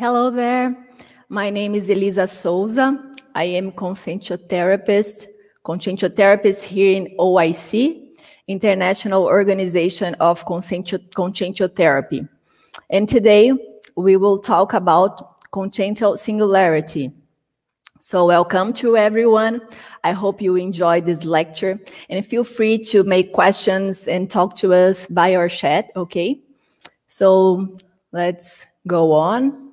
Hello there. My name is Elisa Souza. I am conscientiotherapist, conscientiotherapist here in OIC, International Organization of Conscientiotherapy. And today we will talk about consciential singularity. So welcome to everyone. I hope you enjoyed this lecture and feel free to make questions and talk to us by our chat, okay? So let's go on.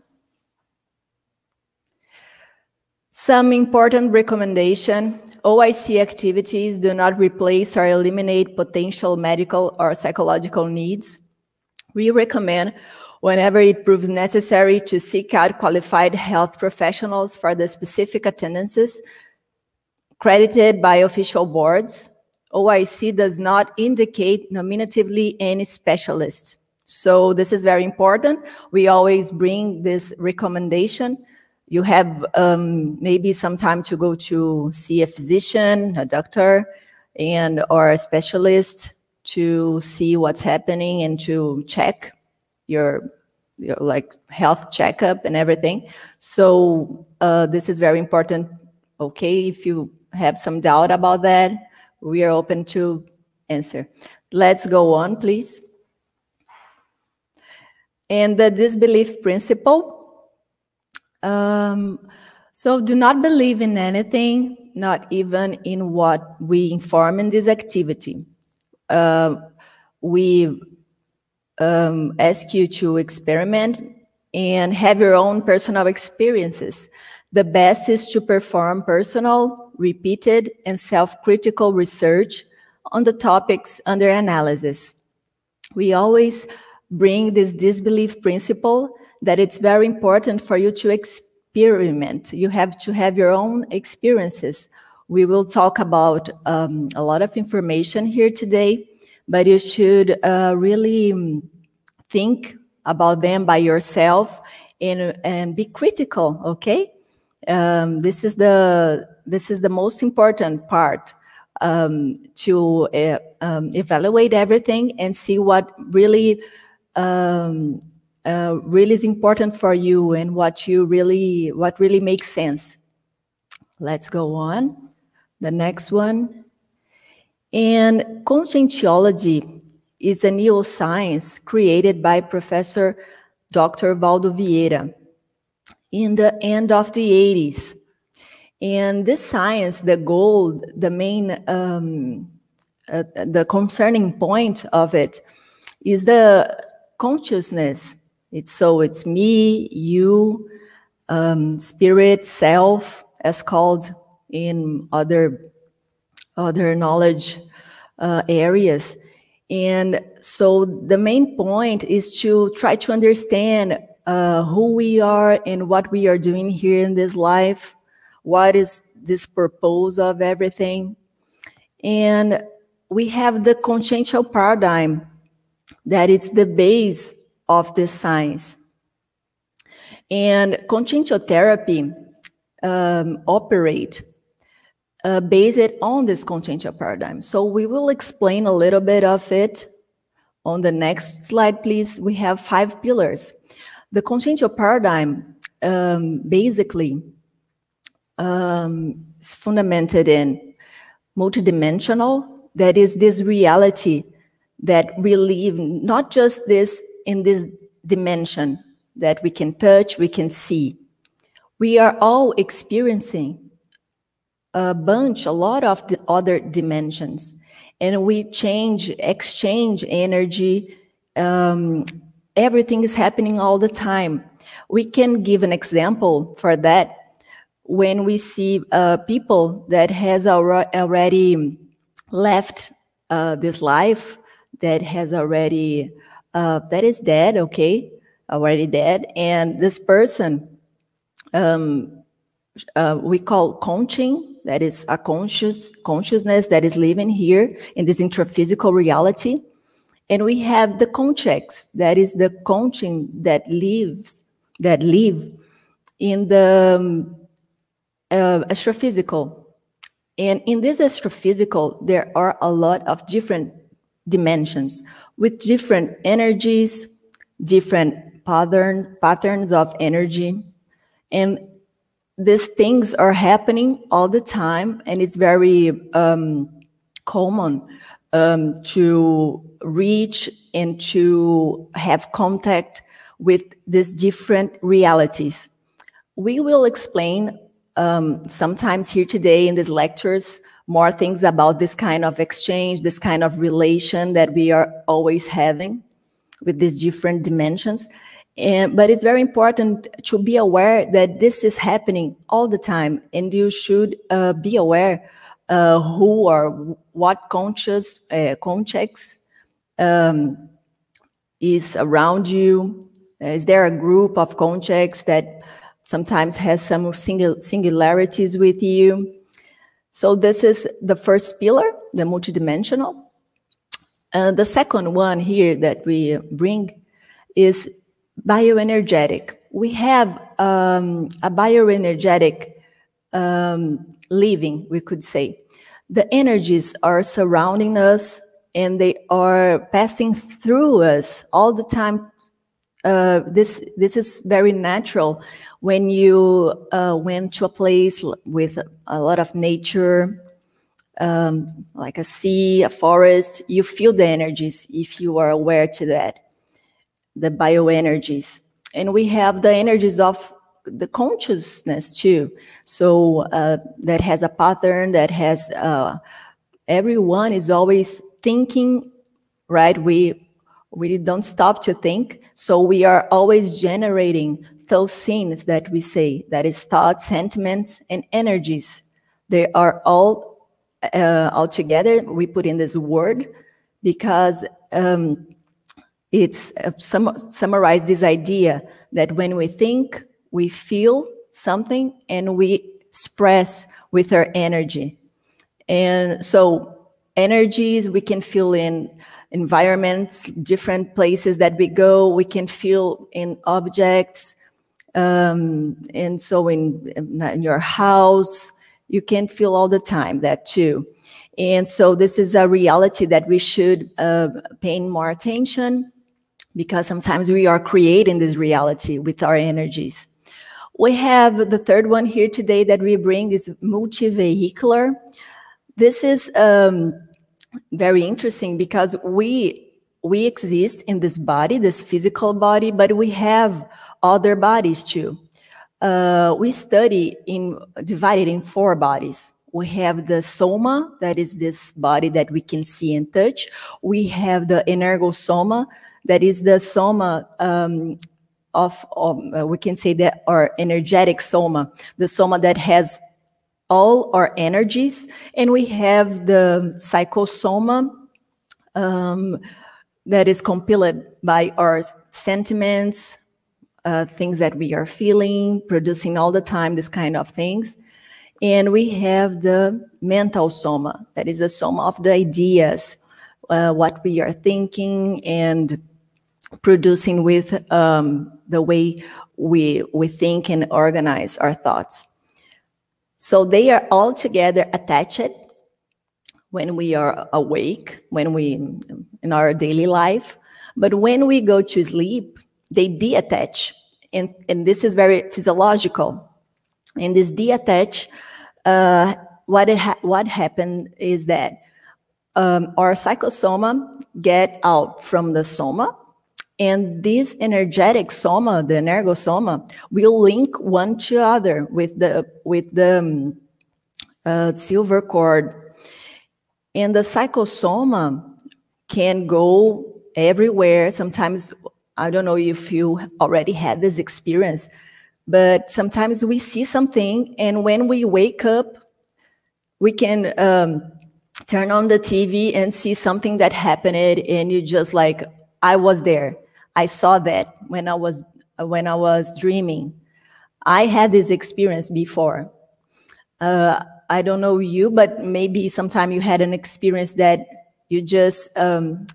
Some important recommendation, OIC activities do not replace or eliminate potential medical or psychological needs. We recommend whenever it proves necessary to seek out qualified health professionals for the specific attendances credited by official boards. OIC does not indicate nominatively any specialist. So this is very important. We always bring this recommendation you have um, maybe some time to go to see a physician, a doctor, and or a specialist to see what's happening and to check your, your like health checkup and everything. So uh, this is very important. Okay, if you have some doubt about that, we are open to answer. Let's go on, please. And the disbelief principle um, so do not believe in anything, not even in what we inform in this activity. Uh, we um, ask you to experiment and have your own personal experiences. The best is to perform personal, repeated, and self-critical research on the topics under analysis. We always bring this disbelief principle that it's very important for you to experiment. You have to have your own experiences. We will talk about um, a lot of information here today, but you should uh, really um, think about them by yourself and, and be critical, okay? Um, this is the this is the most important part um, to uh, um, evaluate everything and see what really um, uh, really is important for you and what you really what really makes sense. Let's go on. The next one. And conscientiology is a new science created by Professor Dr. Waldo Vieira in the end of the 80s. And this science, the goal, the main, um, uh, the concerning point of it is the consciousness it's so it's me, you, um, spirit, self, as called in other other knowledge uh, areas. And so the main point is to try to understand uh, who we are and what we are doing here in this life. What is this purpose of everything? And we have the consciential paradigm that it's the base of this science. And conscientiotherapy um, operate uh, based on this consciential paradigm. So we will explain a little bit of it on the next slide, please. We have five pillars. The consciential paradigm um, basically um, is fundamented in multidimensional, that is this reality that we live, not just this in this dimension that we can touch, we can see. We are all experiencing a bunch, a lot of the other dimensions, and we change, exchange energy. Um, everything is happening all the time. We can give an example for that when we see uh, people that has already left uh, this life, that has already uh, that is dead, okay, already dead. And this person, um, uh, we call conscin, that is a conscious consciousness that is living here in this intraphysical reality. And we have the consciex, that is the conscin that lives, that live in the um, uh, extraphysical. And in this extraphysical, there are a lot of different dimensions with different energies, different pattern patterns of energy. And these things are happening all the time and it's very um, common um, to reach and to have contact with these different realities. We will explain um, sometimes here today in these lectures more things about this kind of exchange, this kind of relation that we are always having with these different dimensions. And, but it's very important to be aware that this is happening all the time, and you should uh, be aware uh, who or what conscious uh, consciex um, is around you. Is there a group of consciexes that sometimes has some singul singularities with you? So this is the first pillar, the multidimensional. Uh, the second one here that we bring is bioenergetic. We have um, a bioenergetic um, living, we could say. The energies are surrounding us and they are passing through us all the time. Uh, this this is very natural when you uh, went to a place with a lot of nature, um, like a sea, a forest, you feel the energies if you are aware to that, the bioenergies. And we have the energies of the consciousness too. So uh, that has a pattern that has, uh, everyone is always thinking, right? We, we don't stop to think. So we are always generating thosenes that we say, that is thoughts, sentiments, and energies. They are all uh, all together. We put in this word because um, it's uh, sum summarize this idea that when we think, we feel something and we express with our energy. And so energies we can feel in environments, different places that we go, we can feel in objects, um, and so in, in your house, you can feel all the time that too. And so this is a reality that we should uh, pay more attention because sometimes we are creating this reality with our energies. We have the third one here today that we bring is multivehicular. This is um, very interesting because we we exist in this body, this physical body, but we have other bodies too. Uh, we study in divided in four bodies. We have the soma, that is this body that we can see and touch. We have the energosoma, that is the soma um, of, of uh, we can say that our energetic soma, the soma that has all our energies. And we have the psychosoma, um, that is compiled by our sentiments, uh, things that we are feeling, producing all the time, this kind of things. And we have the mental soma, that is the soma of the ideas, uh, what we are thinking and producing with um, the way we, we think and organize our thoughts. So they are all together attached when we are awake, when we, in our daily life. But when we go to sleep, they detach. And, and this is very physiological. And this detach, uh, what, it ha what happened is that um, our psychosoma get out from the soma, and this energetic soma, the energosoma, will link one to other with the with the um, uh, silver cord, and the psychosoma can go everywhere. Sometimes I don't know if you already had this experience, but sometimes we see something, and when we wake up, we can um, turn on the TV and see something that happened, and you just like, I was there. I saw that when I was when I was dreaming. I had this experience before. Uh, I don't know you, but maybe sometime you had an experience that you just um,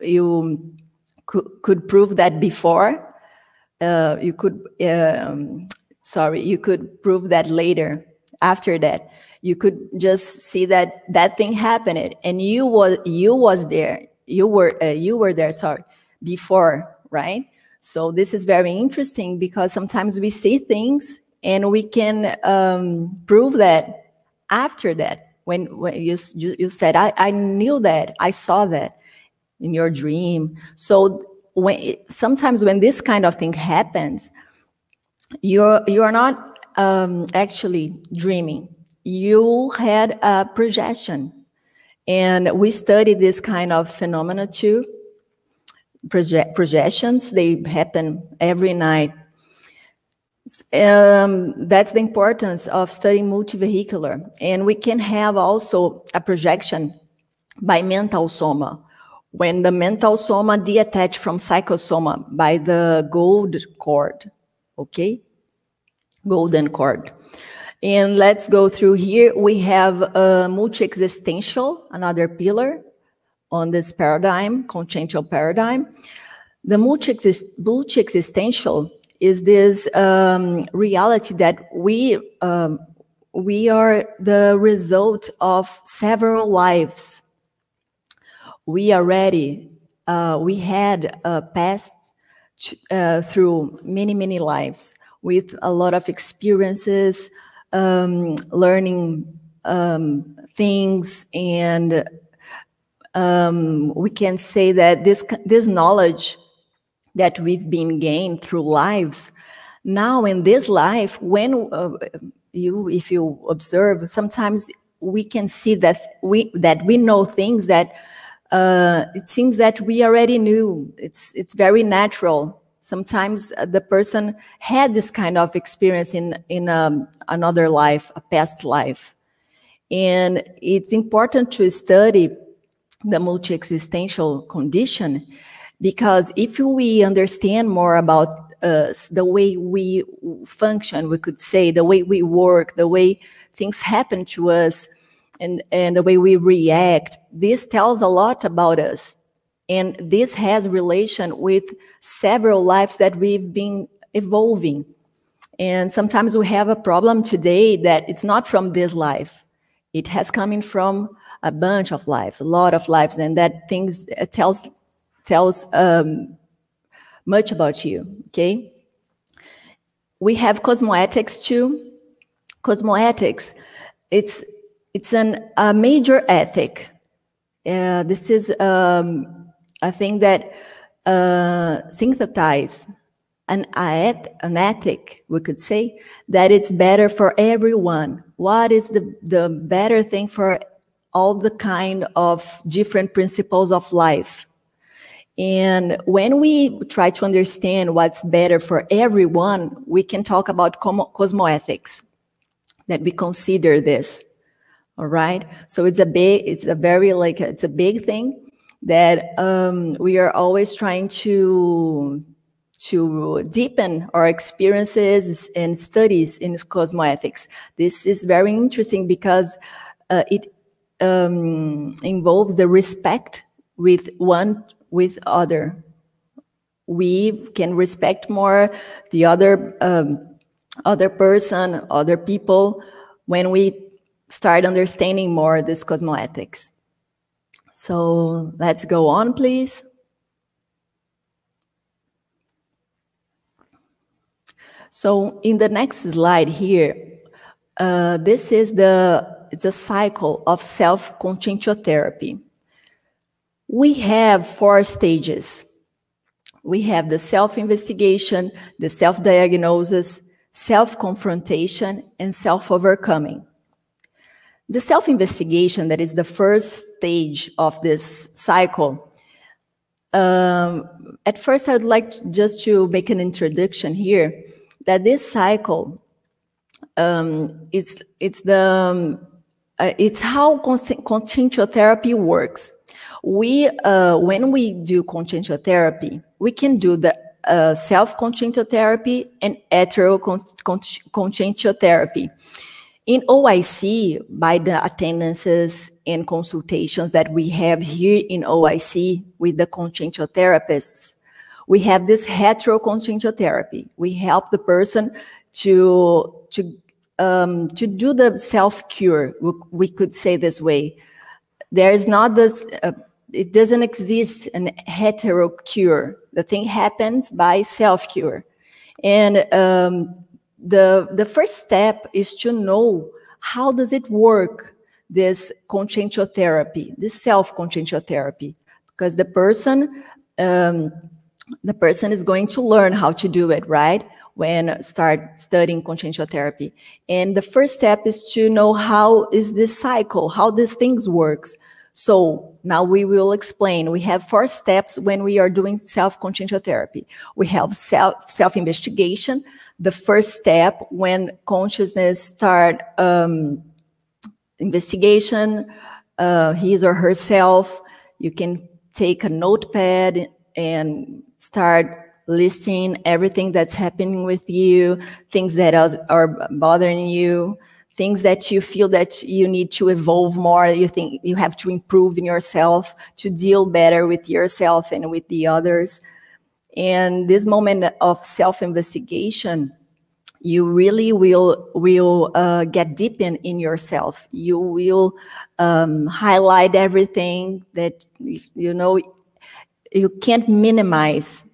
you could, could prove that before. Uh, you could, um, sorry, you could prove that later. After that, you could just see that that thing happened, and you was you was there. You were uh, you were there. Sorry, before, right? So this is very interesting because sometimes we see things and we can um, prove that after that. When, when you, you, you said, I, I knew that, I saw that in your dream. So when sometimes when this kind of thing happens, you're you're not um, actually dreaming. You had a projection, and we study this kind of phenomena too. Proje projections they happen every night. Um, that's the importance of studying multivehicular, and we can have also a projection by mental soma when the mental soma detach from psychosoma by the gold cord, okay? Golden cord. And let's go through here. We have a multi-existential, another pillar on this paradigm, consciential paradigm. The multi-existential is this um, reality that we um, we are the result of several lives we already uh, we had uh, passed uh, through many many lives with a lot of experiences um, learning um, things and um, we can say that this this knowledge that we've been gained through lives now in this life when uh, you if you observe sometimes we can see that we that we know things that uh, it seems that we already knew. It's it's very natural. Sometimes uh, the person had this kind of experience in in um, another life, a past life, and it's important to study the multi-existential condition because if we understand more about uh, us, the way we function, we could say, the way we work, the way things happen to us, and, and the way we react, this tells a lot about us. And this has relation with several lives that we've been evolving. And sometimes we have a problem today that it's not from this life. It has coming from a bunch of lives, a lot of lives, and that things tells tells um, much about you. Okay. We have cosmoethics too. Cosmoethics, it's it's an, a major ethic. Uh, this is um, a thing that uh, synthesize an, an ethic, we could say, that it's better for everyone. What is the, the better thing for all the kind of different principles of life? And when we try to understand what's better for everyone, we can talk about cosmoethics, that we consider this all right so it's a big it's a very like it's a big thing that um, we are always trying to to deepen our experiences and studies in cosmoethics this is very interesting because uh, it um, involves the respect with one with other we can respect more the other um, other person other people when we start understanding more this cosmoethics. So let's go on, please. So in the next slide here, uh, this is the it's a cycle of self-conscientiotheory. We have four stages. We have the self-investigation, the self-diagnosis, self-confrontation, and self-overcoming. The self-investigation, that is the first stage of this cycle, um, at first I would like just to make an introduction here, that this cycle, um, it's, it's, the, um, uh, it's how consciential therapy works. We, uh, when we do consciential therapy, we can do the uh, self-consciential therapy and hetero-consciential therapy. In OIC, by the attendances and consultations that we have here in OIC with the consciential therapists, we have this hetero-consciential therapy. We help the person to, to, um, to do the self-cure, we, we, could say this way. There is not this, uh, it doesn't exist an hetero cure. The thing happens by self cure, and um, the the first step is to know how does it work. This conscientiotherapy, this self conscientiotherapy, because the person um, the person is going to learn how to do it, right? When start studying conscientiotherapy. And the first step is to know how is this cycle, how these things works. So now we will explain. We have four steps when we are doing self-conscientiotherapy. We have self, self-investigation, the first step when consciousness start um, investigation, uh, his or herself, you can take a notepad and start listing everything that's happening with you, things that are bothering you, things that you feel that you need to evolve more, you think you have to improve in yourself to deal better with yourself and with the others. And this moment of self-investigation, you really will will uh, get deep in, in yourself. You will um, highlight everything that you know you can't minimize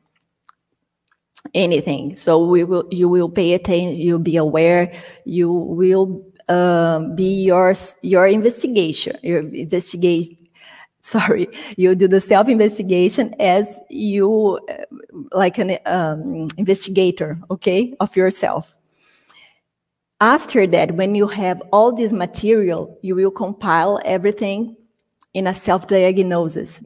anything. So we will, you will pay attention, you'll be aware, you will um, be your, your investigation, your investigate, sorry, you do the self-investigation as you, uh, like an um, investigator, okay, of yourself. After that, when you have all this material, you will compile everything in a self-diagnosis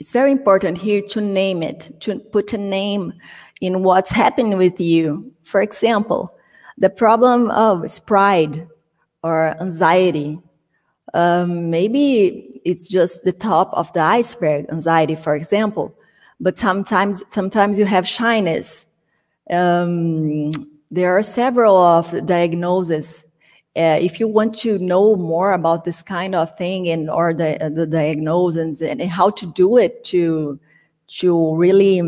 it's very important here to name it, to put a name in what's happening with you. For example, the problem of pride or anxiety. Um, maybe it's just the top of the iceberg, anxiety, for example. But sometimes, sometimes you have shyness. Um, there are several of diagnoses uh, if you want to know more about this kind of thing and or the, the diagnosis and, and how to do it to to really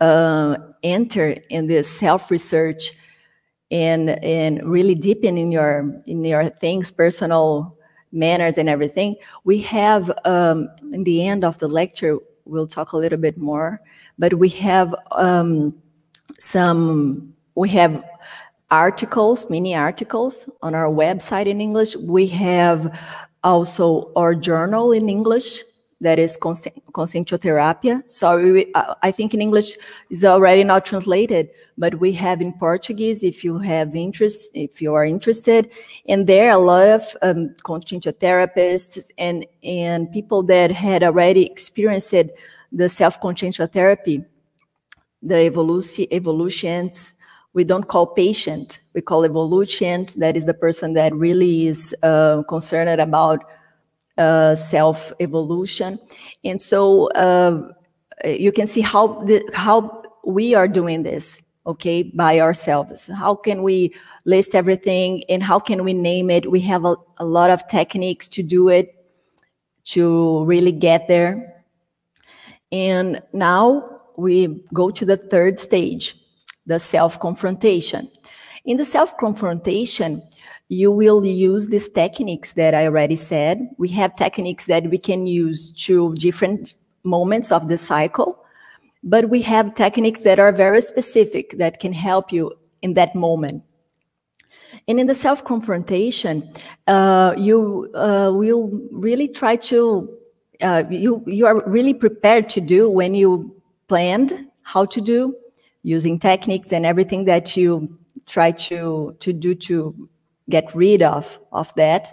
uh, enter in this self research and and really deepen in your in your things personal manners and everything we have um, in the end of the lecture we'll talk a little bit more but we have um, some we have articles, mini articles on our website in English. We have also our journal in English that is Conscientioterapia. Sorry, uh, I think in English is already not translated, but we have in Portuguese if you have interest, if you are interested. And there are a lot of um, conscientiotherapists and, and people that had already experienced the self-conscientiotherapy, the evolution, evolutions, we don't call patient, we call evolution. That is the person that really is uh, concerned about uh, self-evolution. And so uh, you can see how, the, how we are doing this, okay, by ourselves. How can we list everything and how can we name it? We have a, a lot of techniques to do it, to really get there. And now we go to the third stage, the self-confrontation. In the self-confrontation, you will use these techniques that I already said. We have techniques that we can use to different moments of the cycle, but we have techniques that are very specific that can help you in that moment. And in the self-confrontation, uh, you uh, will really try to, uh, you, you are really prepared to do when you planned how to do, using techniques and everything that you try to to do to get rid of of that.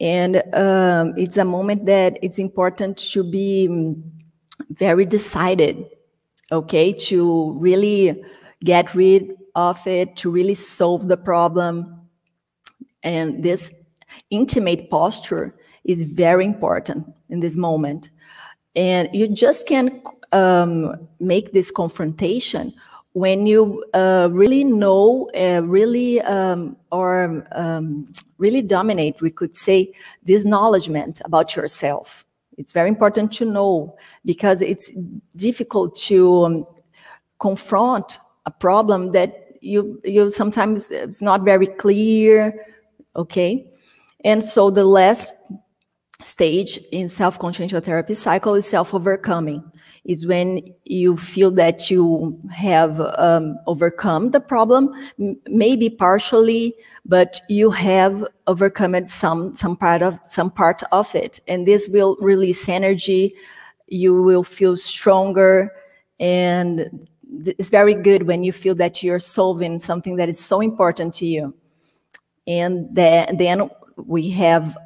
And um, it's a moment that it's important to be um, very decided okay to really get rid of it to really solve the problem. And this intimate posture is very important in this moment. And you just can't um, make this confrontation when you uh, really know, uh, really, um, or um, really dominate, we could say, this acknowledgement about yourself. It's very important to know because it's difficult to um, confront a problem that you you sometimes it's not very clear. Okay, and so the last stage in self-consciential therapy cycle is self-overcoming. Is when you feel that you have um, overcome the problem, maybe partially, but you have overcome some some part of some part of it, and this will release energy. You will feel stronger, and it's very good when you feel that you're solving something that is so important to you. And then, then we have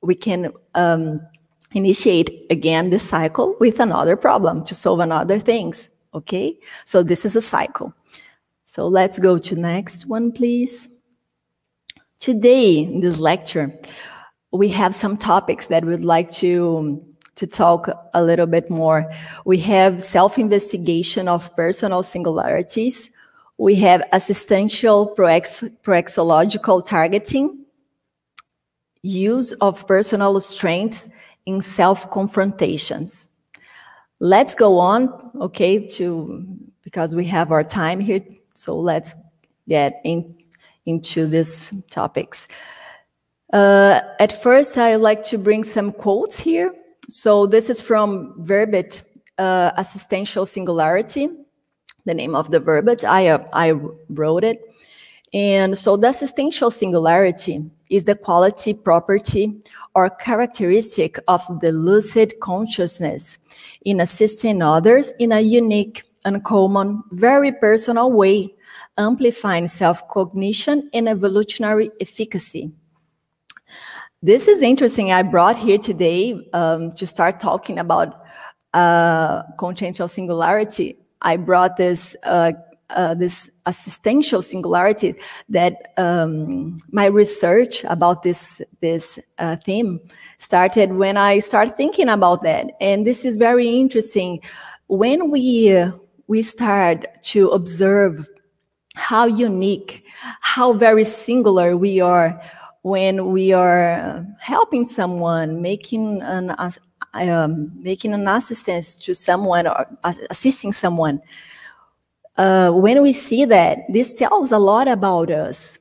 we can um, initiate again the cycle with another problem to solve another things. Okay, so this is a cycle. So let's go to next one, please. Today in this lecture, we have some topics that we'd like to to talk a little bit more. We have self-investigation of personal singularities. We have assistential proex proexological targeting, use of personal strengths in self-confrontations. Let's go on, okay, to because we have our time here, so let's get in, into these topics. Uh, at first, I like to bring some quotes here. So this is from Verbit, uh, Assistential Singularity, the name of the Verbit. I, uh, I wrote it. And so the assistential singularity is the quality, property, or characteristic of the lucid consciousness in assisting others in a unique, uncommon, very personal way, amplifying self-cognition and evolutionary efficacy. This is interesting. I brought here today um, to start talking about uh, consciential singularity. I brought this uh, uh, this assistential singularity that um, my research about this this uh, theme started when I started thinking about that, and this is very interesting. When we uh, we start to observe how unique, how very singular we are when we are helping someone, making an um, making an assistance to someone or assisting someone uh, when we see that, this tells a lot about us.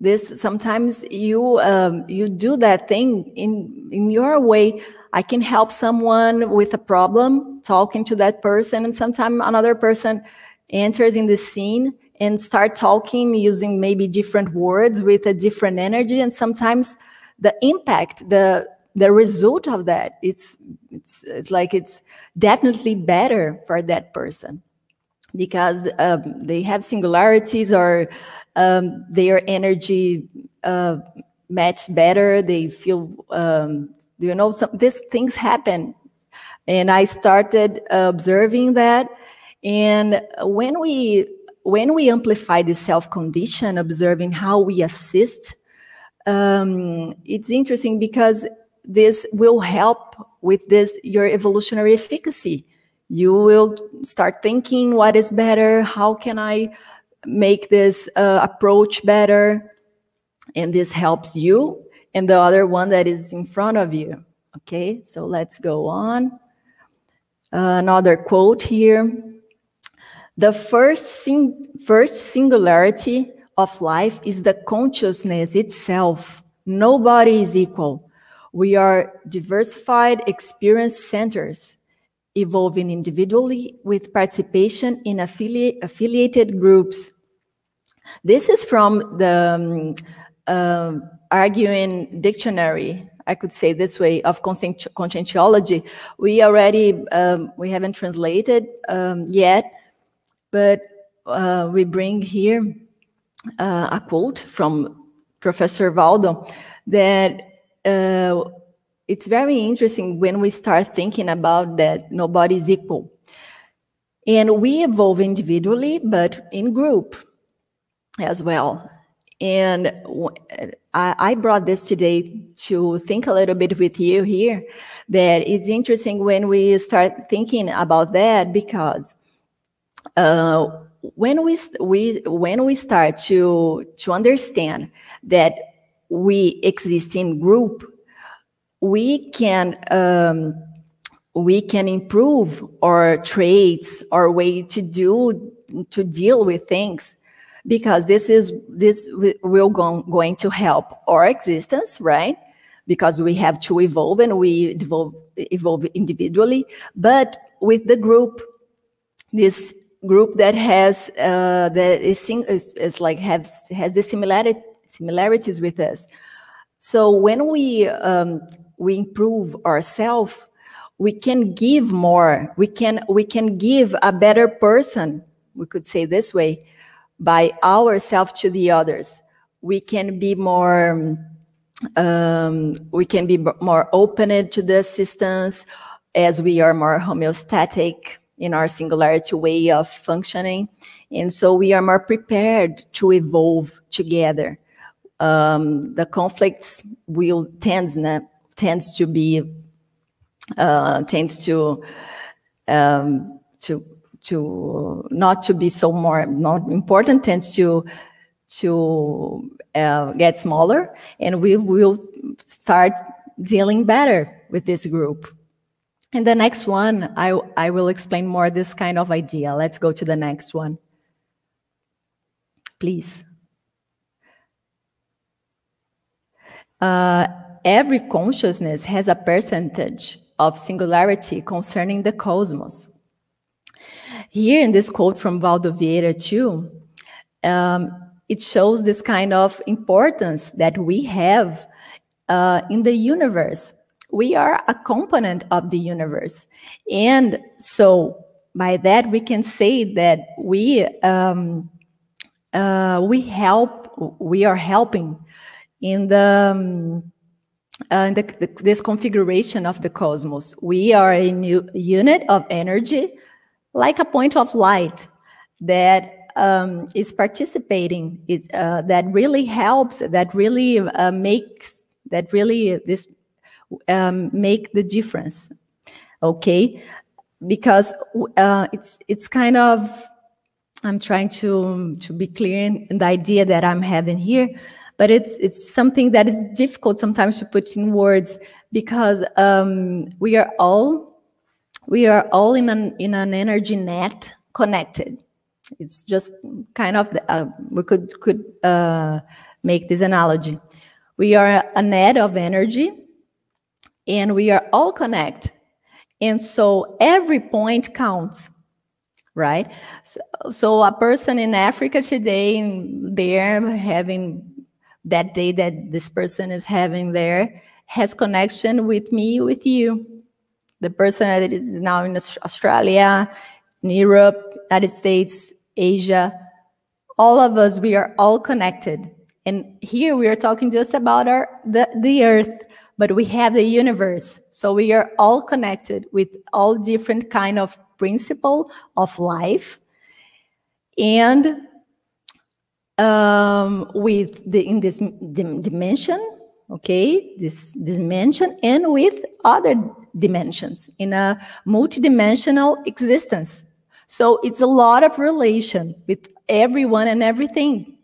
This sometimes you um, you do that thing in in your way. I can help someone with a problem, talking to that person, and sometimes another person enters in the scene and start talking using maybe different words with a different energy, and sometimes the impact, the the result of that, it's it's, it's like it's definitely better for that person because um, they have singularities or um, their energy uh, matches better. They feel, um, you know, some, these things happen. And I started observing that. And when we when we amplify the self cognition, observing how we assist, um, it's interesting because this will help with this your evolutionary efficacy you will start thinking what is better how can i make this uh, approach better? And this helps you and the other one that is in front of you. Okay so let's go on. Uh, another quote here. The first sing first singularity of life is the consciousness itself. Nobody is equal. We are diversified experience centers evolving individually with participation in affili affiliated groups. This is from the um, uh, arguing dictionary, I could say this way, of conscientiology. We already, um, we haven't translated um, yet, but uh, we bring here uh, a quote from Professor Waldo that uh, it's very interesting when we start thinking about that nobody's equal. And we evolve individually, but in group as well. And I brought this today to think a little bit with you here that it's interesting when we start thinking about that because uh, when we, we when we start to to understand that we exist in group we can um, we can improve our traits, our way to do to deal with things, because this is this will go, going to help our existence, right? because we have to evolve and we evolve, evolve individually, but with the group, this group that has uh, that is, is, is like has has the similarity similarities with us. So when we um, we improve ourselves, we can give more. We can we can give a better person. We could say this way, by ourselves to the others. We can be more. Um, we can be more open to the assistance as we are more homeostatic in our singularity way of functioning. And so we are more prepared to evolve together. Um, the conflicts will tend tends to be uh, tends to um, to to not to be so more not important tends to to uh, get smaller and we will start dealing better with this group and the next one, I, I will explain more this kind of idea. Let's go to the next one. Please. Uh, every consciousness has a percentage of singularity concerning the cosmos. Here in this quote from Waldo Vieira too, um, it shows this kind of importance that we have uh, in the universe we are a component of the universe. And so by that, we can say that we, um, uh, we help, we are helping in the, um, uh, the, the, this configuration of the cosmos. We are a new unit of energy, like a point of light that um, is participating, it, uh, that really helps, that really uh, makes, that really, this um, make the difference. Okay? Because uh, it's it's kind of i'm trying to to be clear in, the idea that i'm having here but it's it's something that is difficult sometimes to put in words because um, we are all we are all in an in an energy net connected it's just kind of the, uh, we could could uh, make this analogy we are a net of energy and we are all connected. And so every point counts, right? So, so a person in Africa today, they're having that day that this person is having there has connection with me, with you. The person that is now in Australia, in Europe, United States, Asia, all of us, we are all connected. And here we are talking just about our the, the earth but we have the universe. So we are all connected with all different kind of principle of life. And um, with the in this dimension, okay, this dimension, and with other dimensions in a multidimensional existence. So it's a lot of relation with everyone and everything.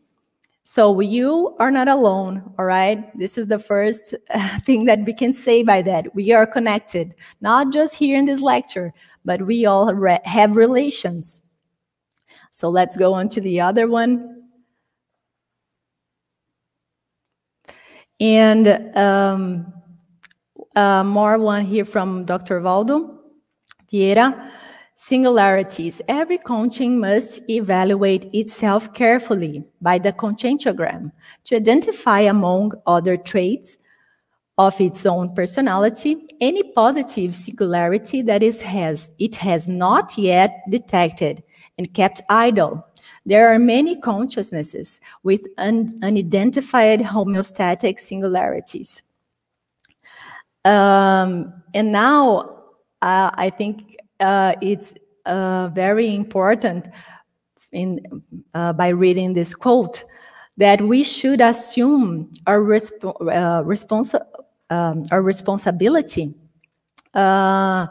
So you are not alone, all right? This is the first thing that we can say by that. We are connected, not just here in this lecture, but we all have relations. So let's go on to the other one. And um, uh, more one here from Dr. Waldo Vieira. Singularities. Every conscin must evaluate itself carefully by the conscientiogram to identify among other traits of its own personality any positive singularity that has, it has not yet detected and kept idle. There are many consciousnesses with un unidentified homeostatic singularities. Um, and now uh, I think uh, it's uh, very important in uh, by reading this quote that we should assume our, resp uh, um, our responsibility uh,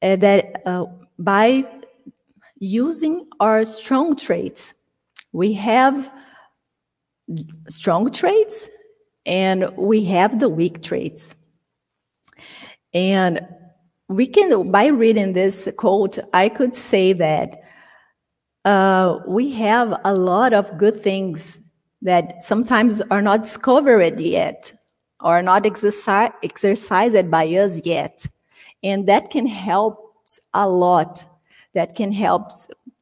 that by using our strong traits, we have strong traits and we have the weak traits. And we can, by reading this quote, I could say that uh, we have a lot of good things that sometimes are not discovered yet. or not exercise, exercised by us yet. And that can help a lot. That can help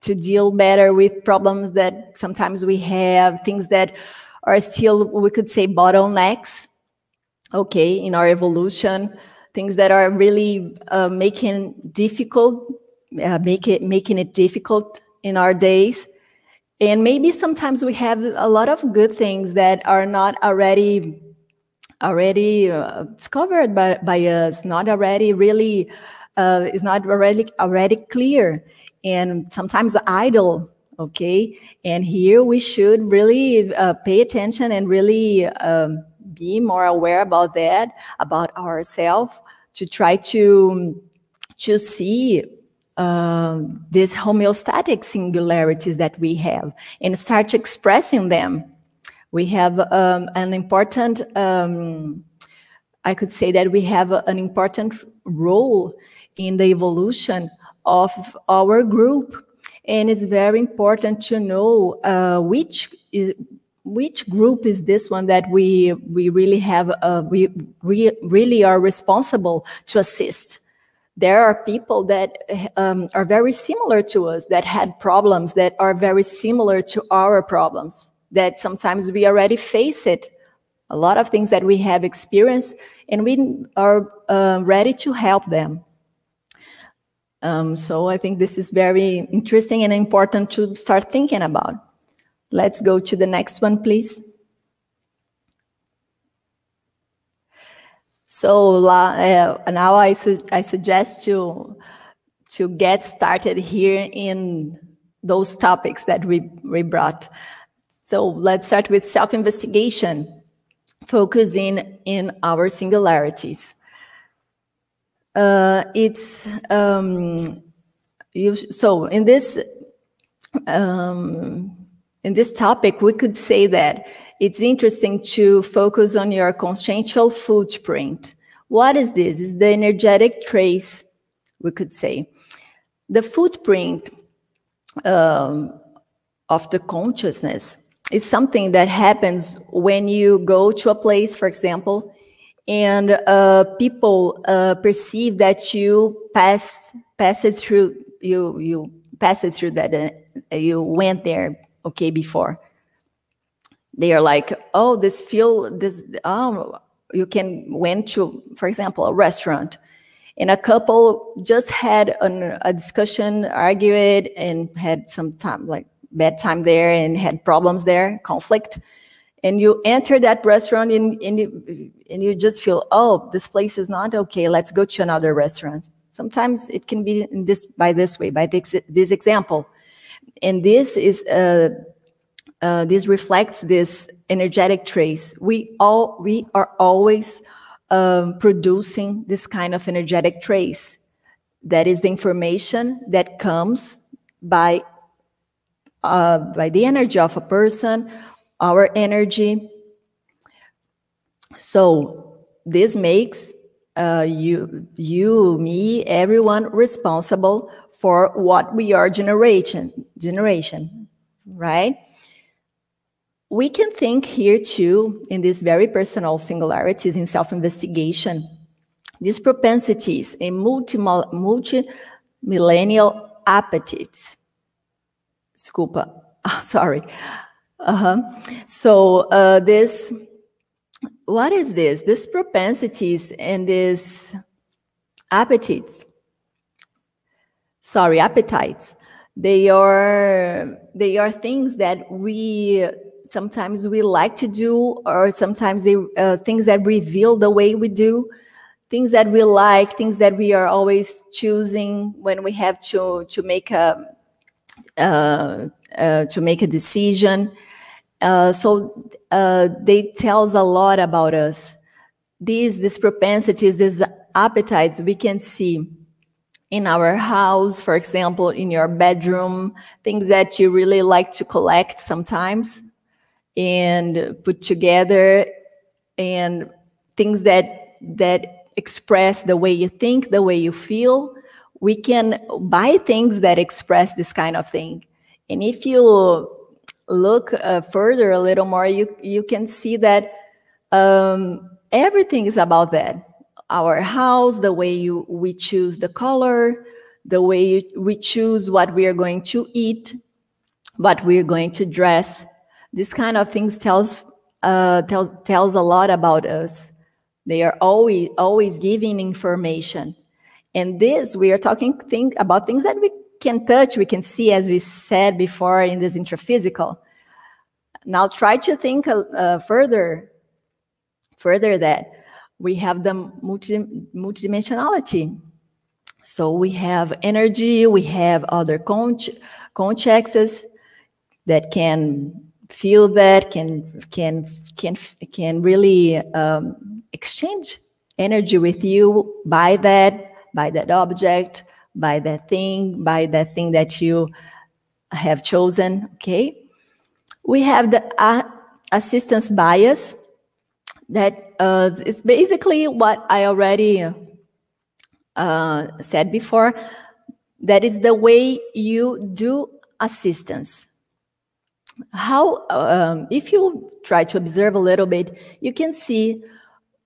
to deal better with problems that sometimes we have, things that are still, we could say, bottlenecks, okay, in our evolution, things that are really uh, making difficult, uh, make it, making it difficult in our days. And maybe sometimes we have a lot of good things that are not already already uh, discovered by, by us, not already really uh, is not already already clear, and sometimes idle. Okay, and here we should really uh, pay attention and really um, be more aware about that, about ourselves, to try to to see uh, these homeostatic singularities that we have and start expressing them we have um, an important, um, I could say that we have an important role in the evolution of our group. And it's very important to know uh, which is which group is this one that we we really have uh, we re really are responsible to assist. There are people that um, are very similar to us that had problems that are very similar to our problems that sometimes we already face it. A lot of things that we have experienced and we are uh, ready to help them um, so i think this is very interesting and important to start thinking about. Let's go to the next one please. So uh, now I, su I suggest to to get started here in those topics that we, we brought. So let's start with self-investigation, focusing in our singularities. Uh, it's um, you, so in this um, in this topic, we could say that it's interesting to focus on your consciential footprint. What is this? Is the energetic trace, we could say. The footprint um, of the consciousness is something that happens when you go to a place, for example, and uh, people uh, perceive that you pass pass it through you you pass it through that uh, you went there okay before. They are like, oh, this feel this oh you can went to, for example, a restaurant and a couple just had an, a discussion, argued, and had some time like bad time there and had problems there, conflict. And you enter that restaurant and, and, you, and you just feel, oh, this place is not okay. Let's go to another restaurant. Sometimes it can be in this by this way, by this, this example. And this is uh, uh, this reflects this energetic trace. We all we are always um, producing this kind of energetic trace. That is the information that comes by uh, by the energy of a person, our energy. So this makes uh, you, you, me, everyone responsible for what we are generation, generation, right? We can think here too, in these very personal singularities in self-investigation, these propensities in multi-millennial appetites Desculpa. Oh, sorry. Uh-huh. So uh, this, what is this? This propensities and this appetites. Sorry, appetites. They are they are things that we sometimes we like to do, or sometimes they uh, things that reveal the way we do, things that we like, things that we are always choosing when we have to to make a uh, uh, to make a decision. Uh, so uh, they tells a lot about us. These these propensities, these appetites, we can see in our house, for example, in your bedroom, things that you really like to collect sometimes and put together, and things that that express the way you think, the way you feel, we can buy things that express this kind of thing. And if you look uh, further a little more, you, you can see that um, everything is about that. Our house, the way you, we choose the color, the way you, we choose what we are going to eat, what we're going to dress. This kind of things tells uh, tells tells a lot about us. They are always always giving information, and this we are talking thing, about things that we can touch, we can see, as we said before in this intraphysical. Now try to think uh, further, further that we have the multi multidimensionality. So we have energy, we have other consciousness that can feel that, can can can can really um, exchange energy with you by that by that object, by that thing, by that thing that you have chosen. Okay. We have the uh, assistance bias that uh, is basically what I already uh, said before. That is the way you do assistance. How, um, if you try to observe a little bit, you can see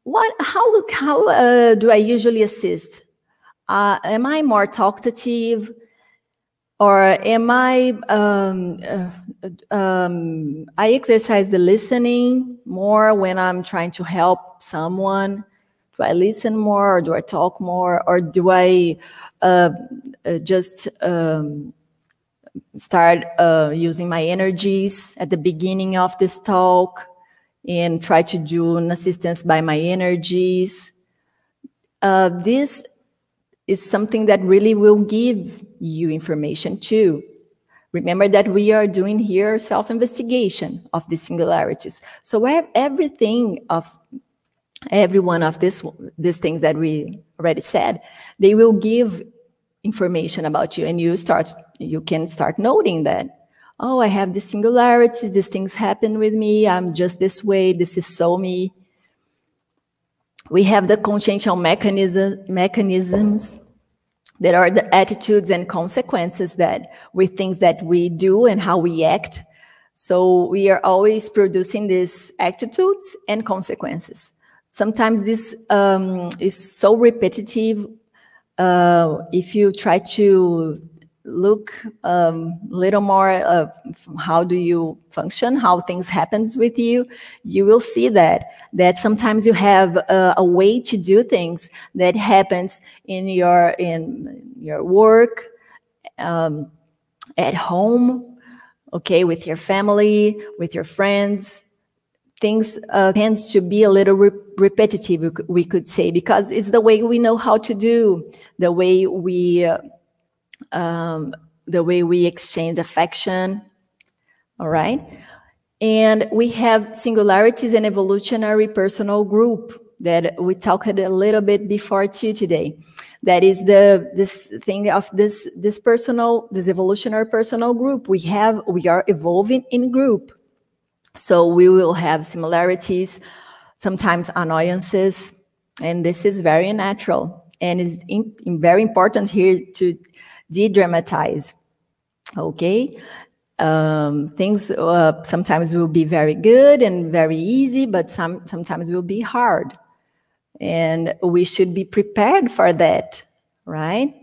what, how, how uh, do I usually assist? Uh, am I more talkative? or am I um, uh, um, I exercise the listening more when I'm trying to help someone? Do I listen more, or do I talk more, or do I uh, just um, start uh, using my energies at the beginning of this talk and try to do an assistance by my energies? Uh, this is something that really will give you information too. Remember that we are doing here self-investigation of the singularities. So everything of every one of this, these things that we already said, they will give information about you and you start you can start noting that oh i have these singularities these things happen with me i'm just this way this is so me we have the consciential mechanism, mechanisms that are the attitudes and consequences that with things that we do and how we act. So we are always producing these attitudes and consequences. Sometimes this um, is so repetitive. Uh, if you try to look a um, little more of how do you function, how things happens with you, you will see that that sometimes you have a, a way to do things that happens in your in your work, um, at home, okay, with your family, with your friends. Things uh, tends to be a little re repetitive, we could say, because it's the way we know how to do, the way we. Uh, um, the way we exchange affection. All right. And we have singularities and evolutionary personal group that we talked a little bit before too today. That is the this thing of this this personal this evolutionary personal group. We have we are evolving in group, so we will have similarities, sometimes annoyances, and this is very natural and is in, in very important here to de-dramatize. Okay, um, things uh, sometimes will be very good and very easy, but some sometimes will be hard, and we should be prepared for that, right?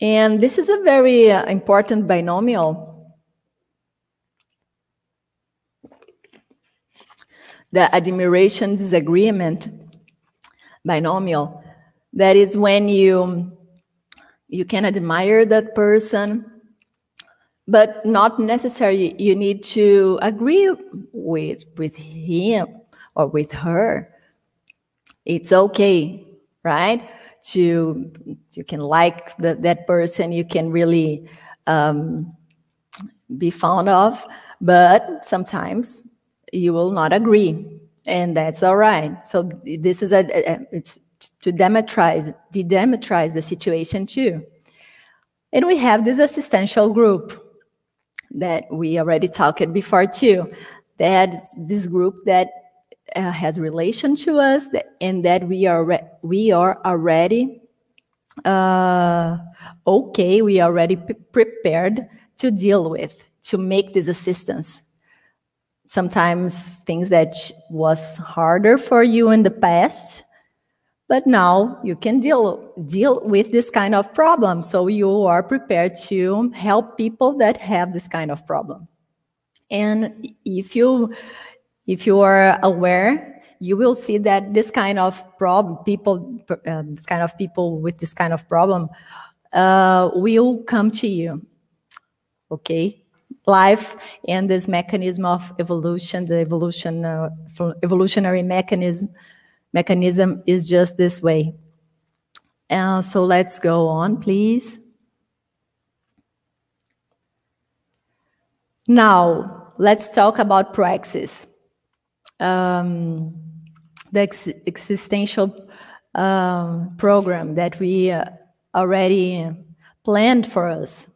And this is a very uh, important binomial. The admiration disagreement binomial. That is when you you can admire that person, but not necessarily you need to agree with, with him or with her. It's okay, right? To you can like the, that person, you can really um, be fond of, but sometimes you will not agree, and that's all right. So this is a, a it's to demetrize, de-demetrize the situation too. And we have this assistential group that we already talked before too. That's this group that uh, has relation to us that, and that we are we are already uh, okay. We are already prepared to deal with to make this assistance. sometimes things that was harder for you in the past but now you can deal deal with this kind of problem. So you are prepared to help people that have this kind of problem. And if you if you are aware you will see that this kind of problem people uh, this kind of people with this kind of problem uh, will come to you. Okay? Life and this mechanism of evolution, the evolution, uh, evolutionary mechanism, mechanism is just this way. Uh, so let's go on, please. Now, let's talk about proexis. Um, the ex existential um, program that we uh, already planned for us.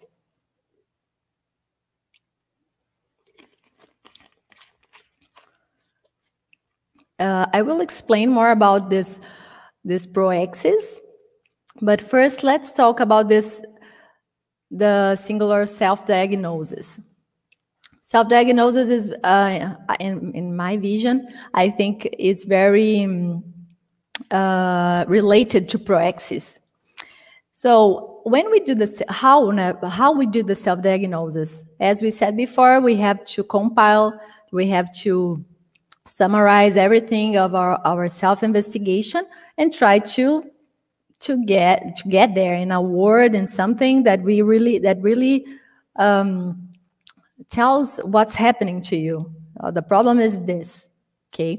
Uh, I will explain more about this, this proexis, but first let's talk about this, the singular self-diagnosis. Self-diagnosis is, uh, in, in my vision, I think it's very um, uh, related to proexis. So when we do this, how, how we do the self-diagnosis, as we said before, we have to compile, we have to summarize everything of our, our self-investigation and try to to get to get there in a word and something that we really that really um, tells what's happening to you. Uh, the problem is this, okay?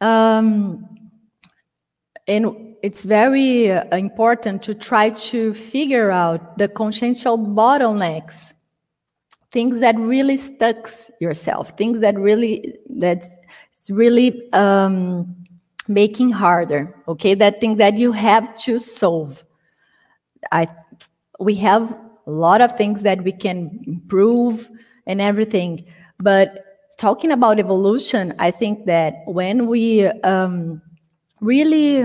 Um, and it's very uh, important to try to figure out the consciential bottlenecks things that really stucks yourself, things that really that's really um, making harder. Okay, that thing that you have to solve. I we have a lot of things that we can improve and everything, but talking about evolution, I think that when we um, really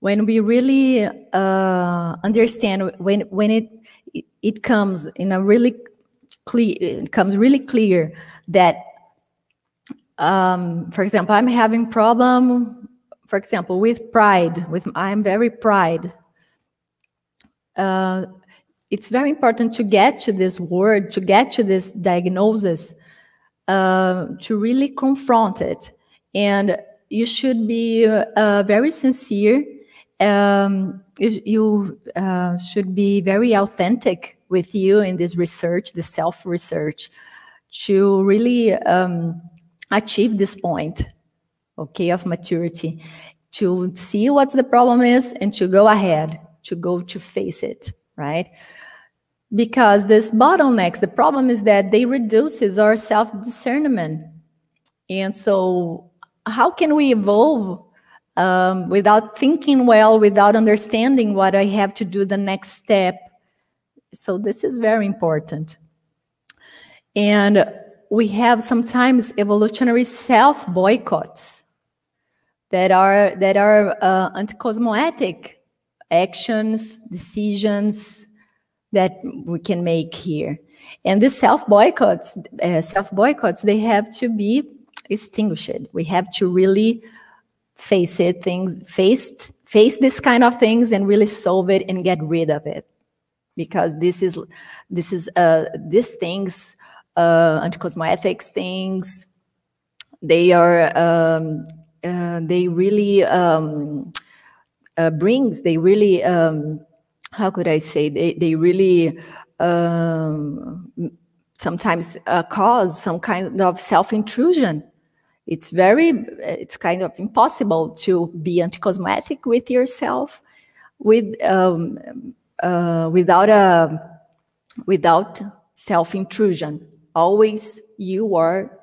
when we really uh, understand when when it it comes in a really clear, it becomes really clear that, um, for example, I'm having problem, for example, with pride. With I'm very pride. Uh, it's very important to get to this word, to get to this diagnosis, uh, to really confront it. And you should be uh, very sincere. Um, you, you uh, should be very authentic with you in this research, the self-research, to really um, achieve this point, okay, of maturity, to see what the problem is and to go ahead, to go to face it, right? Because this bottlenecks, the problem is that they reduces our self-discernment. And so how can we evolve um, without thinking well, without understanding what I have to do the next step, so this is very important. And we have sometimes evolutionary self-boycotts that are, that are uh, anti-cosmoetic actions, decisions that we can make here. And these self-boycotts, uh, self-boycotts, they have to be extinguished. We have to really face it, things, face, face this kind of things and really solve it and get rid of it because this is this is uh these things uh anti-cosmoethics things they are um uh, they really um uh, brings they really um how could i say they they really um sometimes uh, cause some kind of self-intrusion. It's very it's kind of impossible to be anti-cosmoethic with yourself with um, uh, without a without self-intrusion. Always you are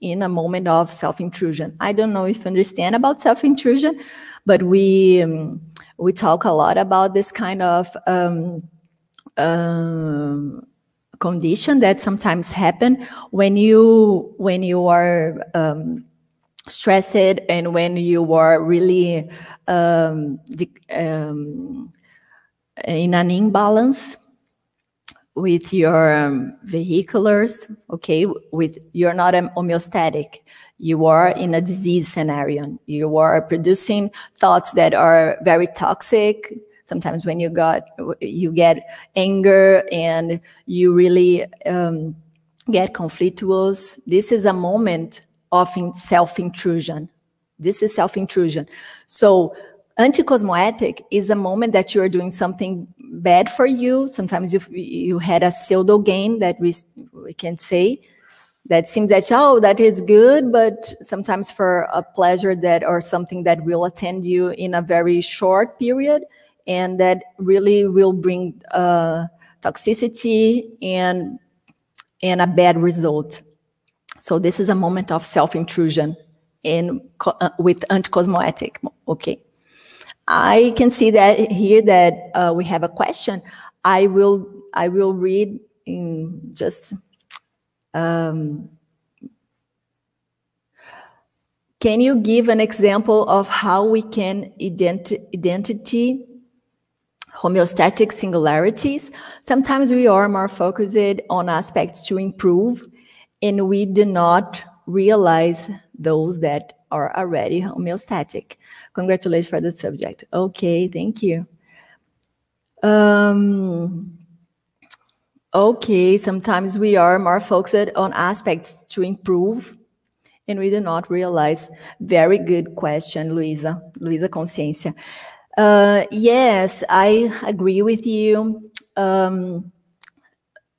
in a moment of self-intrusion. I don't know if you understand about self-intrusion, but we um, we talk a lot about this kind of um, uh, condition that sometimes happen when you when you are um, stressed and when you are really um, um in an imbalance, with your um, vehiculars, okay, with you're not a homeostatic. You are in a disease scenario. You are producing thoughts that are very toxic. Sometimes when you got you get anger and you really um, get conflictuous. This is a moment of self intrusion. This is self intrusion. So anticosmoetic is a moment that you are doing something bad for you. Sometimes you you had a pseudo gain that we we can say that seems that oh that is good, but sometimes for a pleasure that or something that will attend you in a very short period, and that really will bring uh, toxicity and and a bad result. So this is a moment of self intrusion in uh, with anticosmoetic. Okay. I can see that here that uh, we have a question. I will I will read in just. Um, can you give an example of how we can identi identity homeostatic singularities? Sometimes we are more focused on aspects to improve, and we do not realize those that are already homeostatic. Congratulations for the subject. Okay, thank you. Um, okay, sometimes we are more focused on aspects to improve and we do not realize. Very good question, Luisa, Luisa Consciência. Uh, yes, I agree with you. Um,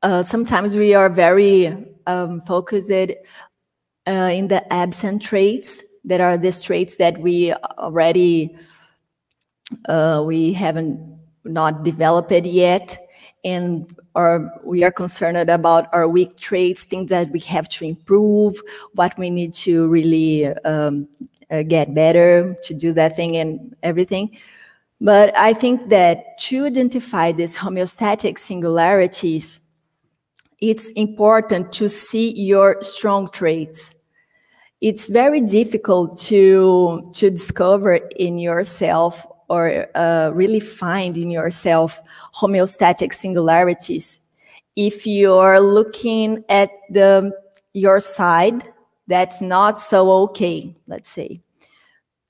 uh, sometimes we are very um, focused uh, in the absent traits that are the traits that we already uh, we haven't not developed yet. And or we are concerned about our weak traits things that we have to improve what we need to really um, uh, get better to do that thing and everything. But i think that to identify these homeostatic singularities it's important to see your strong traits it's very difficult to to discover in yourself or uh, really find in yourself homeostatic singularities. If you're looking at the your side that's not so okay let's say.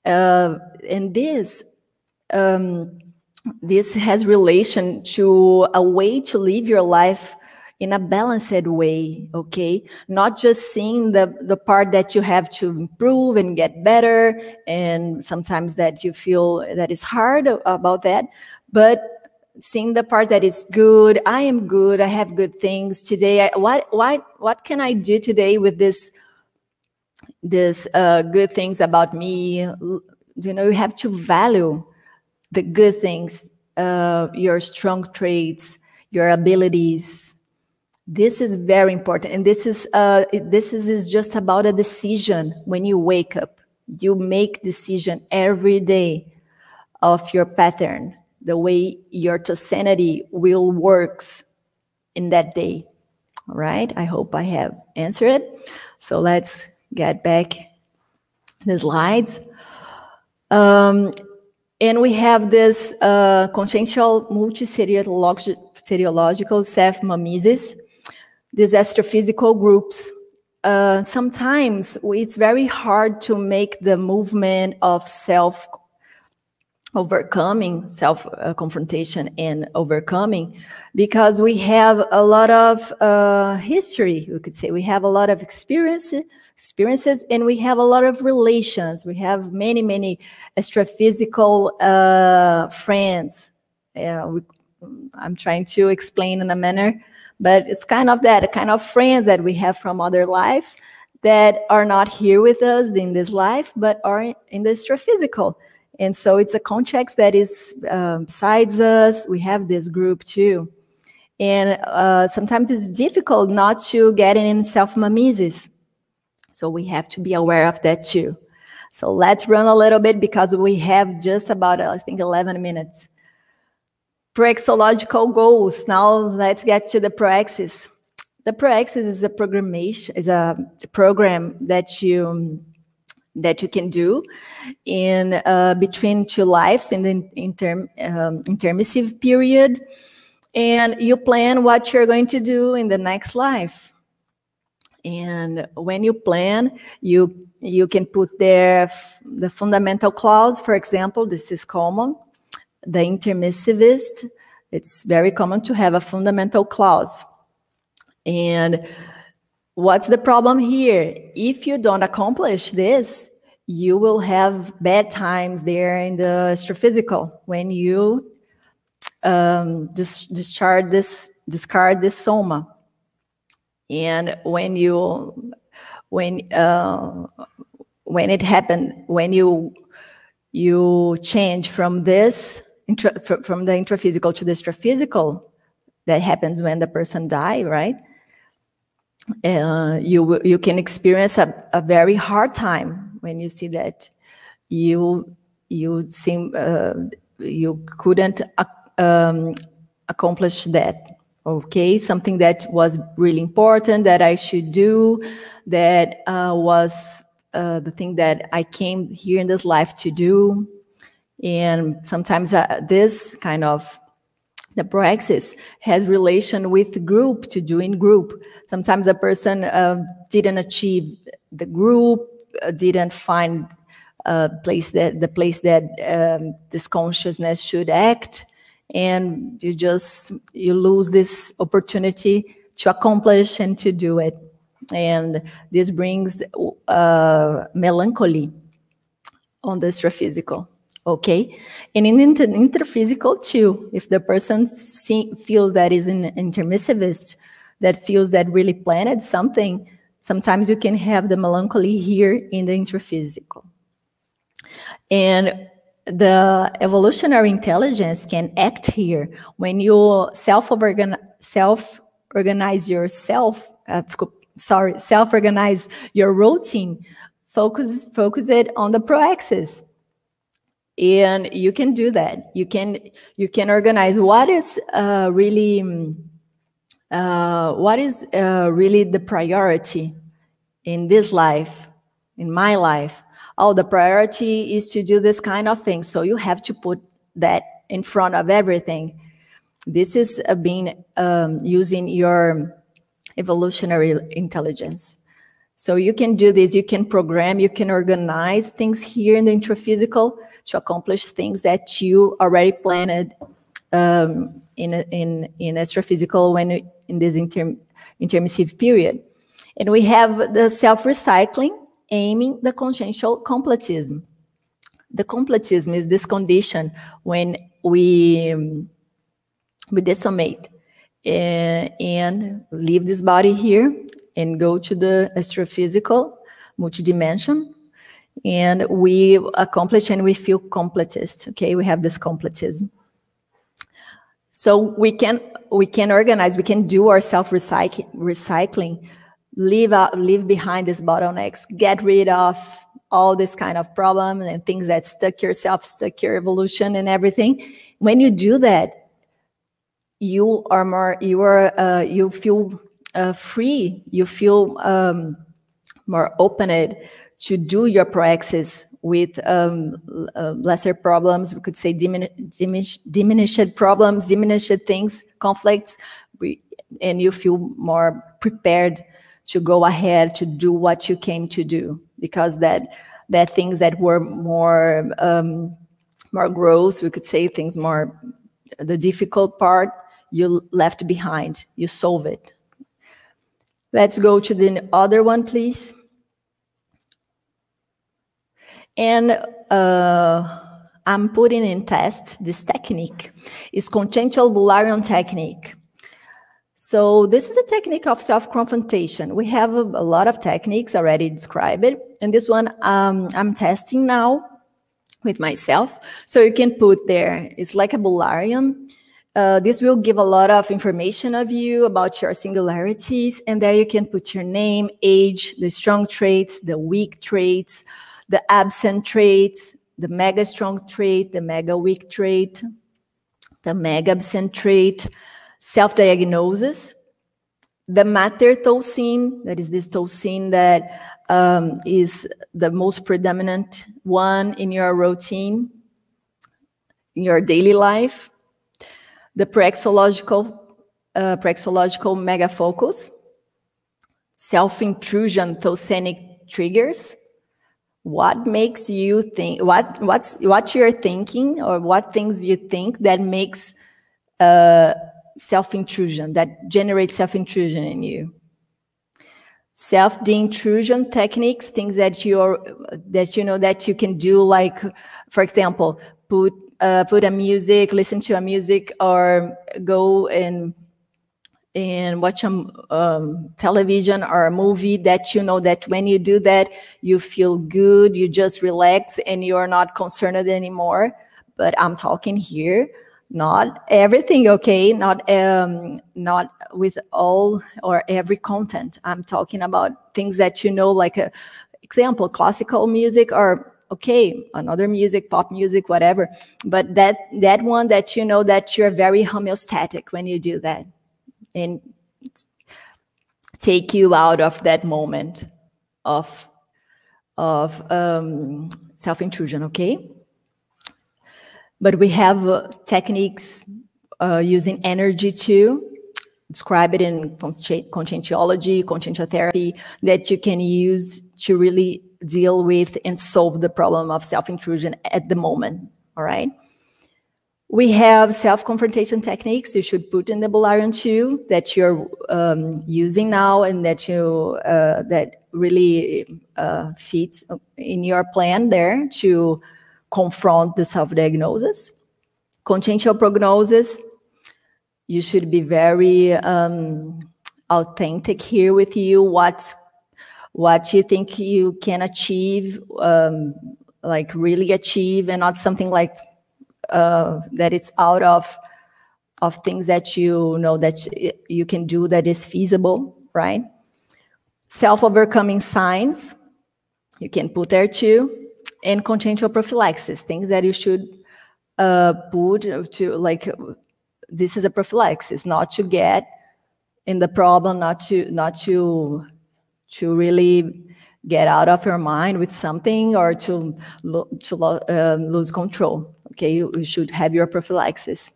Uh, and this um, this has relation to a way to live your life in a balanced way okay? Not just seeing the the part that you have to improve and get better and sometimes that you feel that is hard about that but seeing the part that is good i am good i have good things today I, what what what can i do today with this this uh, good things about me? You know you have to value the good things uh, your strong traits your abilities this is very important. And this is uh, this is, is just about a decision. When you wake up you make decision every day of your pattern the way your thosenity will works in that day. All right? I hope i have answered it. So let's get back the slides. Um, and we have this uh, consciential multi-seriological self-mimesis these extraphysical groups. Uh, sometimes it's very hard to make the movement of self overcoming, self uh, confrontation and overcoming, because we have a lot of uh, history. We could say we have a lot of experience, experiences, and we have a lot of relations. We have many, many extraphysical uh, friends. yeah, We, I'm trying to explain in a manner but it's kind of that, kind of friends that we have from other lives that are not here with us in this life, but are in the extraphysical. And so it's a context that is um, besides us. We have this group too. And uh, sometimes it's difficult not to get in self-mimesis. So we have to be aware of that too. So let's run a little bit because we have just about, I think, 11 minutes. Proexological goals. Now let's get to the proexis. The proexis is a programmation is a program that you that you can do in uh, between two lives in the interm, um, intermissive period. and you plan what you're going to do in the next life. And when you plan, you you can put there the fundamental clause, for example, this is common. The intermissivist, it's very common to have a fundamental clause. And what's the problem here? If you don't accomplish this, you will have bad times there in the extraphysical when you um, dis discharge this, discard this soma. And when you, when, uh, when it happened, when you, you change from this, intra, from the intraphysical to the extraphysical, that happens when the person die, right? Uh, you you can experience a, a very hard time when you see that. You you seem uh, you couldn't um, accomplish that. Okay something that was really important that i should do that uh, was uh, the thing that i came here in this life to do and sometimes uh, this kind of the proexis has relation with group to do in group. Sometimes a person uh, didn't achieve the group uh, didn't find a place that the place that um, this consciousness should act. And you just you lose this opportunity to accomplish and to do it. And this brings uh, melancholy on the extraphysical okay and in inter interphysical too if the person feels that is an intermissivist that feels that really planted something Sometimes you can have the melancholy here in the intraphysical. And the evolutionary intelligence can act here when you self-organize self yourself, uh, sorry, self-organize your routine, focus, focus it on the proexis. And you can do that. You can, you can organize what is uh, really uh, what is uh, really the priority in this life, in my life? Oh, the priority is to do this kind of thing. So you have to put that in front of everything. This is uh, being um, using your evolutionary intelligence. So you can do this, you can program, you can organize things here in the intraphysical to accomplish things that you already planned um, in, in, in extraphysical when in this inter intermissive period. And we have the self-recycling aiming the consciential completism. The completism is this condition when we, we desomate uh, and leave this body here and go to the extraphysical multidimension. And we accomplish and we feel completist okay? We have this completism. So we can we can organize, we can do our self recycling, leave out, leave behind these bottlenecks, get rid of all this kind of problem and things that stuck yourself, stuck your evolution and everything. When you do that, you are more, you are, uh, you feel uh, free, you feel um, more opened to do your proexis with um, uh, lesser problems. We could say diminish, diminished problems, diminished things, conflicts, we, and you feel more prepared to go ahead to do what you came to do because that that things that were more um, more gross, we could say things more the difficult part you left behind, you solve it. Let's go to the other one, please. And uh, I'm putting in test this technique. It's consciential Bularian technique. So this is a technique of self-confrontation. We have a, a, lot of techniques already described, and this one um, I'm testing now with myself. So you can put there, it's like a Bullarian. Uh, this will give a lot of information of you about your singularities, and there you can put your name, age, the strong traits, the weak traits, the absent traits, the mega strong trait, the mega weak trait, the mega absent trait, self-diagnosis, the matter thosene, that is this thosene that um, is the most predominant one in your routine, in your daily life. The proexological, uh, proexological megafocus, self-intrusion thosenic triggers, what makes you think what what's what you're thinking or what things you think that makes uh, self-intrusion that generates self-intrusion in you? Self de-intrusion techniques things that you're that you know that you can do like for example put uh, put a music listen to a music or go and and watch a um, television or a movie that you know that when you do that you feel good you just relax and you're not concerned anymore. But i'm talking here not everything okay? Not um not with all or every content. I'm talking about things that you know like a example classical music or okay another music pop music whatever but that that one that you know that you're very homeostatic when you do that and take you out of that moment of of um, self intrusion. Okay, but we have uh, techniques uh, using energy too. Describe it in conscientiology, conscientiotherapy that you can use to really deal with and solve the problem of self intrusion at the moment. All right. We have self-confrontation techniques you should put in the Bolarion too that you're um, using now and that you uh, that really uh, fits in your plan there to confront the self-diagnosis. Consciential prognosis, you should be very um, authentic here with you. What's what you think you can achieve, um, like really achieve, and not something like uh, that it's out of of things that you know that you can do that is feasible, right? Self-overcoming signs, you can put there too, and consciential prophylaxis, things that you should uh, put to like this is a prophylaxis, not to get in the problem, not to not to to really get out of your mind with something or to to um, lose control. Okay, you, you should have your prophylaxis.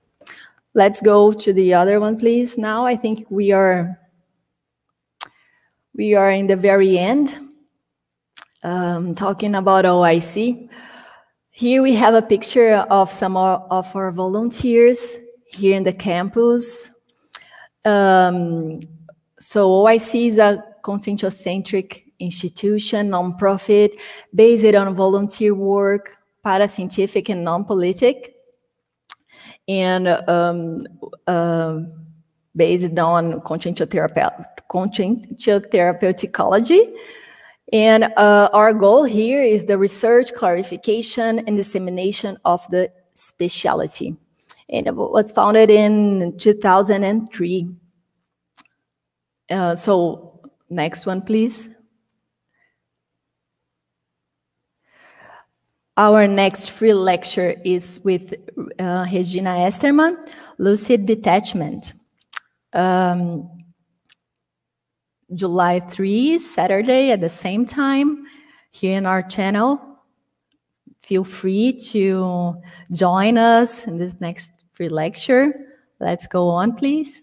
Let's go to the other one, please. Now I think we are we are in the very end, um, talking about OIC. Here we have a picture of some of our volunteers here in the campus. Um, so OIC is a conscientiocentric institution, nonprofit, based on volunteer work, parascientific and non-politic, and um, uh, based on conscientiotherapeutics. And uh, our goal here is the research, clarification, and dissemination of the specialty. And it was founded in 2003. Uh, so next one, please. Our next free lecture is with uh, Regina Esterman, Lucid Detachment. Um, July 3, Saturday at the same time here in our channel. Feel free to join us in this next free lecture. Let's go on, please.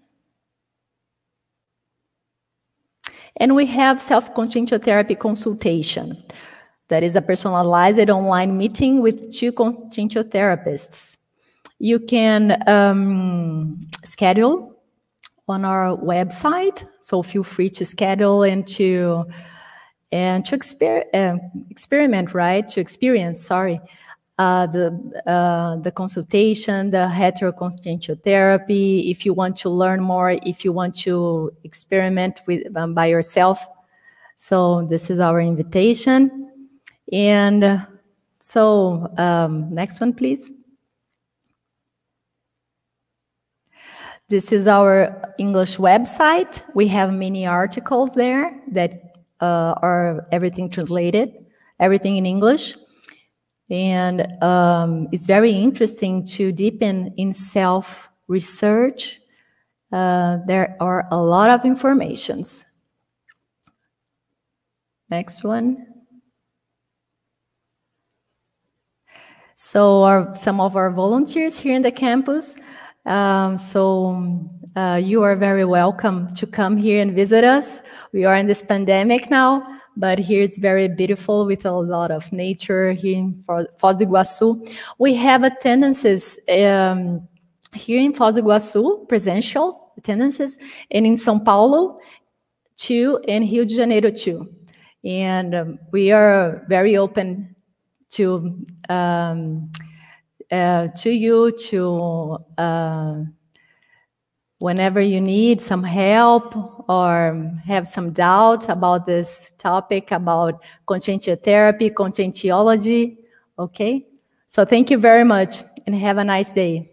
And we have self-conscientiotherapic consultation. That is a personalized online meeting with two conscientiotherapists. You can um, schedule on our website, so feel free to schedule and to and to exper uh, experiment, right? To experience, sorry, uh, the uh, the consultation, the heteroconscientiotherapy. If you want to learn more, if you want to experiment with um, by yourself, so this is our invitation. And so um, next one, please. This is our English website. We have many articles there that uh, are everything translated, everything in English. And um, it's very interesting to deepen in self-research. Uh, there are a lot of informations. Next one. So our, some of our volunteers here in the campus, Um, so uh, you are very welcome to come here and visit us. We are in this pandemic now, but here it's very beautiful with a lot of nature here in Foz do Iguaçu. We have attendances um, here in Foz do Iguaçu, presential attendances, and in São Paulo too, and Rio de Janeiro too. And um, we are very open to um, uh, to you to uh, whenever you need some help or have some doubt about this topic about conscientiotherapy, conscientiology. Okay, so thank you very much and have a nice day.